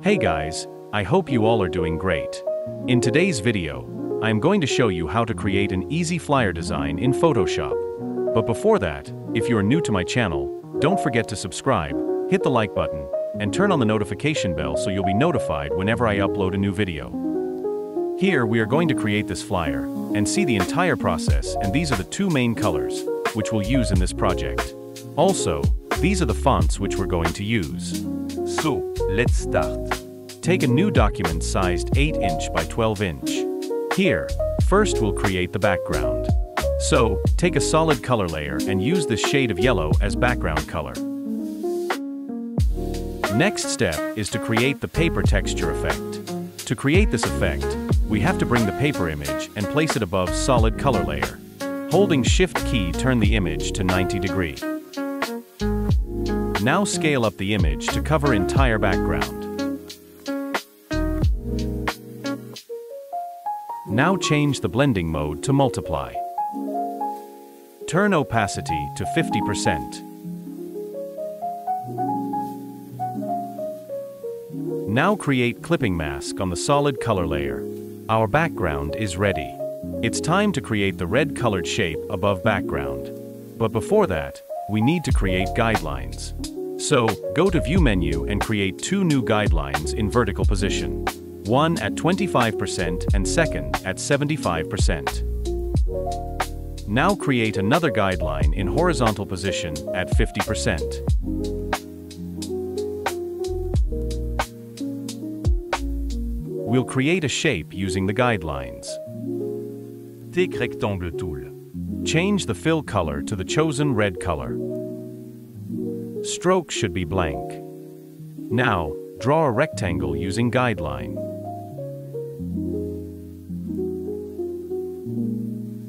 Hey guys, I hope you all are doing great. In today's video, I am going to show you how to create an easy flyer design in Photoshop. But before that, if you are new to my channel, don't forget to subscribe, hit the like button, and turn on the notification bell so you'll be notified whenever I upload a new video. Here we are going to create this flyer, and see the entire process and these are the two main colors, which we'll use in this project. Also, these are the fonts which we're going to use. So, let's start. Take a new document sized 8 inch by 12 inch. Here, first we'll create the background. So, take a solid color layer and use this shade of yellow as background color. Next step is to create the paper texture effect. To create this effect, we have to bring the paper image and place it above solid color layer. Holding shift key turn the image to 90 degree. Now scale up the image to cover entire background. Now change the blending mode to multiply. Turn opacity to 50%. Now create clipping mask on the solid color layer. Our background is ready. It's time to create the red colored shape above background. But before that, we need to create guidelines. So, go to View menu and create two new guidelines in vertical position. One at 25% and second at 75%. Now create another guideline in horizontal position at 50%. We'll create a shape using the guidelines. Take Rectangle tool. Change the fill color to the chosen red color. Stroke should be blank. Now, draw a rectangle using guideline.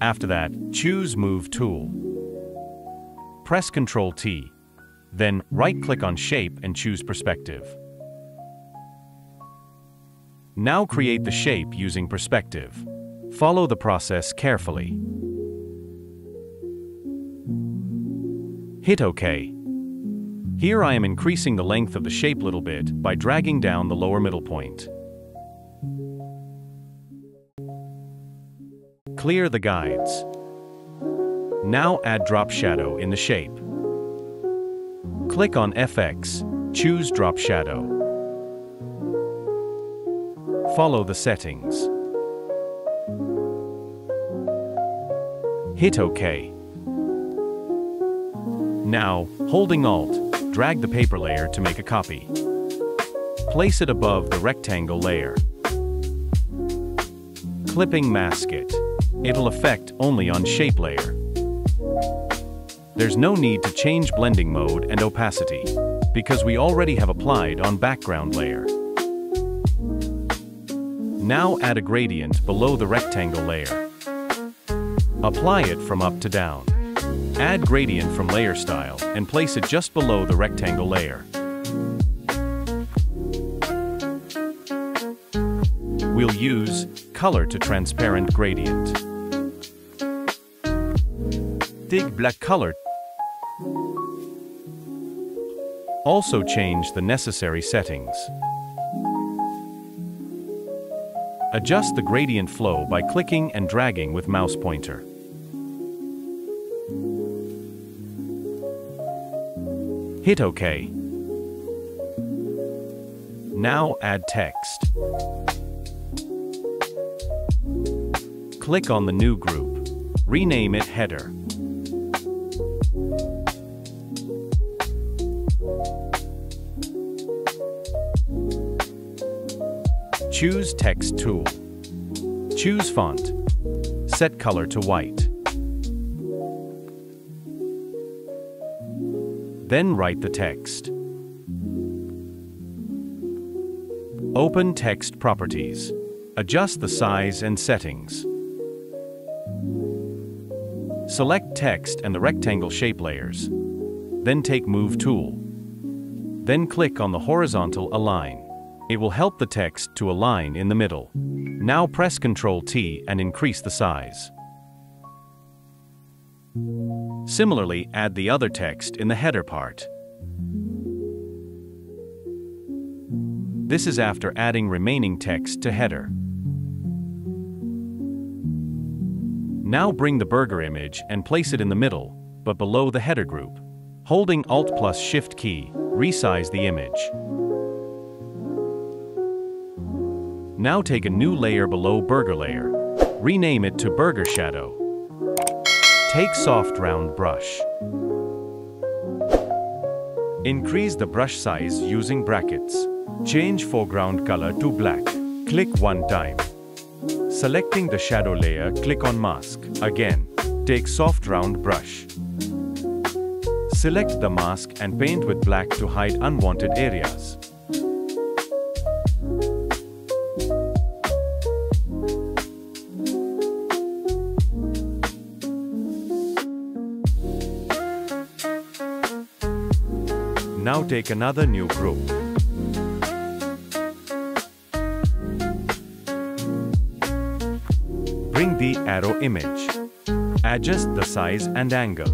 After that, choose Move tool. Press Ctrl T. Then, right-click on Shape and choose Perspective. Now create the shape using Perspective. Follow the process carefully. Hit OK. Here I am increasing the length of the shape little bit by dragging down the lower middle point. Clear the guides. Now add drop shadow in the shape. Click on FX, choose drop shadow. Follow the settings. Hit OK. Now, holding Alt, drag the paper layer to make a copy. Place it above the rectangle layer. Clipping mask it. It'll affect only on shape layer. There's no need to change blending mode and opacity, because we already have applied on background layer. Now add a gradient below the rectangle layer. Apply it from up to down. Add gradient from layer style and place it just below the rectangle layer. We'll use color to transparent gradient. Dig black color. Also change the necessary settings. Adjust the gradient flow by clicking and dragging with mouse pointer. Hit OK. Now add text. Click on the new group. Rename it Header. Choose Text tool. Choose Font. Set color to white. Then write the text. Open Text Properties. Adjust the size and settings. Select text and the rectangle shape layers. Then take Move tool. Then click on the horizontal Align. It will help the text to align in the middle. Now press Ctrl T and increase the size. Similarly, add the other text in the header part. This is after adding remaining text to header. Now bring the burger image and place it in the middle, but below the header group. Holding Alt plus Shift key, resize the image. Now take a new layer below burger layer. Rename it to burger shadow. Take soft round brush. Increase the brush size using brackets. Change foreground color to black. Click one time. Selecting the shadow layer, click on mask. Again, take soft round brush. Select the mask and paint with black to hide unwanted areas. Now take another new group. Bring the arrow image. Adjust the size and angle.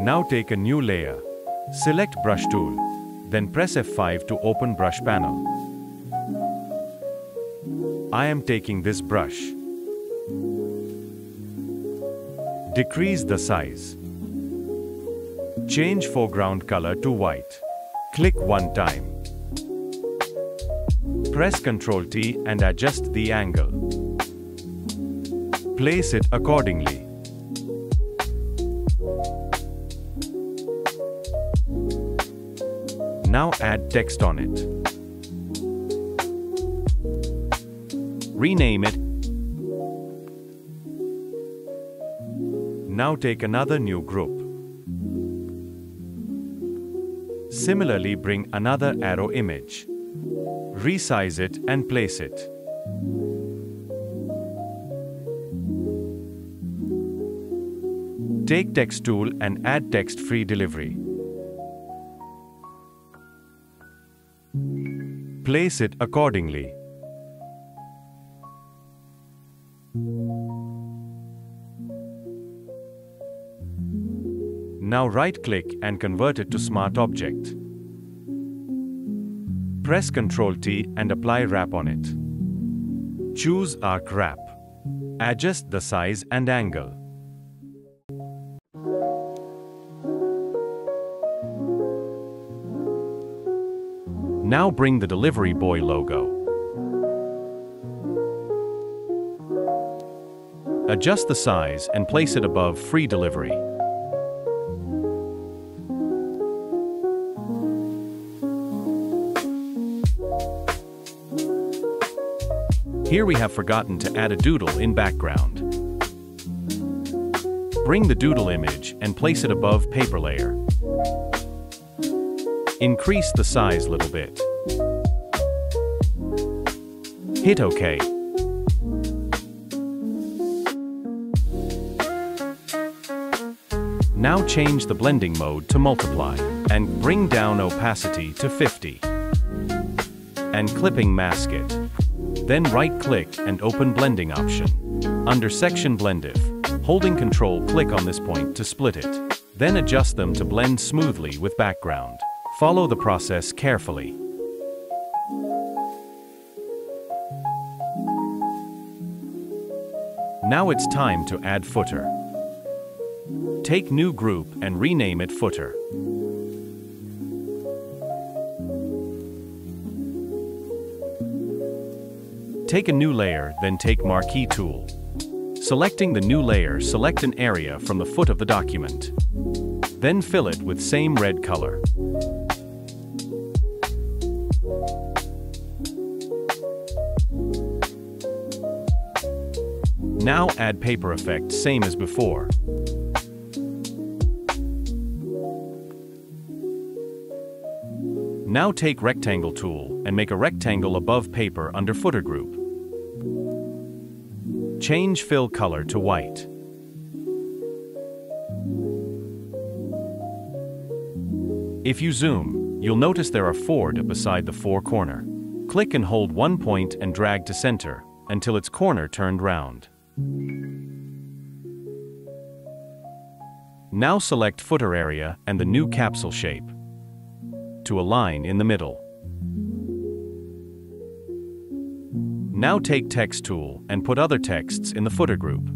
Now take a new layer. Select brush tool. Then press F5 to open brush panel. I am taking this brush. Decrease the size. Change foreground color to white. Click one time. Press Ctrl T and adjust the angle. Place it accordingly. Now add text on it. Rename it. Now take another new group. Similarly bring another arrow image. Resize it and place it. Take text tool and add text free delivery. Place it accordingly. Now right-click and convert it to Smart Object. Press Ctrl T and apply wrap on it. Choose Arc Wrap. Adjust the size and angle. Now bring the delivery boy logo. Adjust the size and place it above free delivery. Here we have forgotten to add a doodle in background. Bring the doodle image and place it above paper layer. Increase the size little bit. Hit OK. Now change the blending mode to multiply and bring down opacity to 50. And clipping mask it. Then right-click and open Blending option. Under Section Blend If, holding Control click on this point to split it. Then adjust them to blend smoothly with background. Follow the process carefully. Now it's time to add footer. Take new group and rename it footer. Take a new layer, then take Marquee tool. Selecting the new layer, select an area from the foot of the document. Then fill it with same red color. Now add paper effect same as before. Now take rectangle tool and make a rectangle above paper under footer group. Change fill color to white. If you zoom, you'll notice there are four beside the four corner. Click and hold one point and drag to center until its corner turned round. Now select footer area and the new capsule shape. To align in the middle. Now take Text tool and put other texts in the footer group.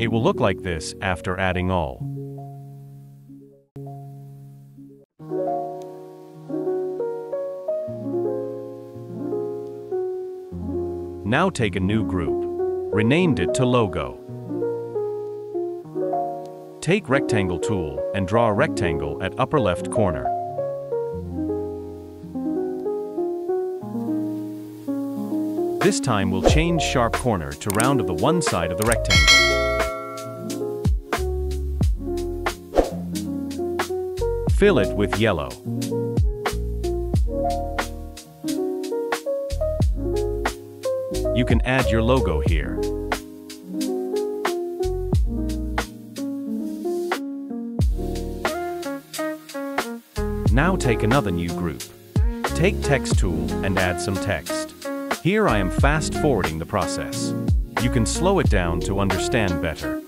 It will look like this after adding all. Now take a new group. Renamed it to Logo. Take Rectangle tool and draw a rectangle at upper left corner. This time we'll change sharp corner to round of the one side of the rectangle. Fill it with yellow. You can add your logo here. Now take another new group. Take Text tool and add some text. Here I am fast forwarding the process. You can slow it down to understand better.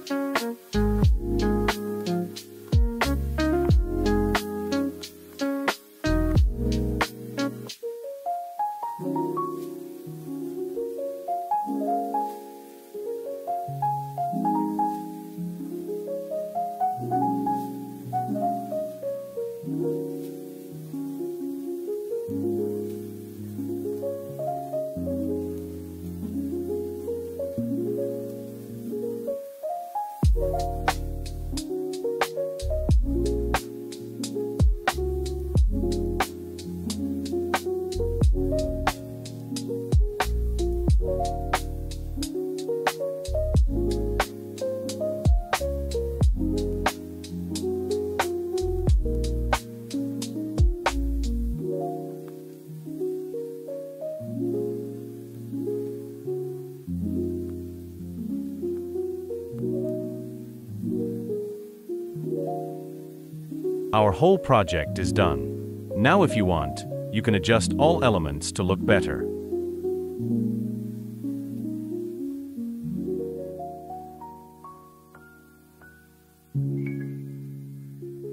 Our whole project is done. Now if you want, you can adjust all elements to look better.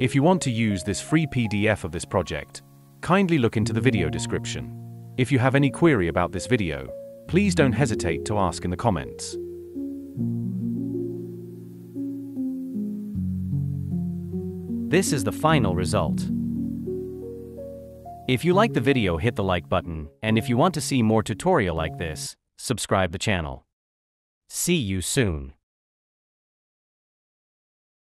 If you want to use this free PSD of this project, kindly look into the video description. If you have any query about this video, please don't hesitate to ask in the comments. This is the final result. If you like the video, hit the like button, and if you want to see more tutorial like this, subscribe the channel. See you soon.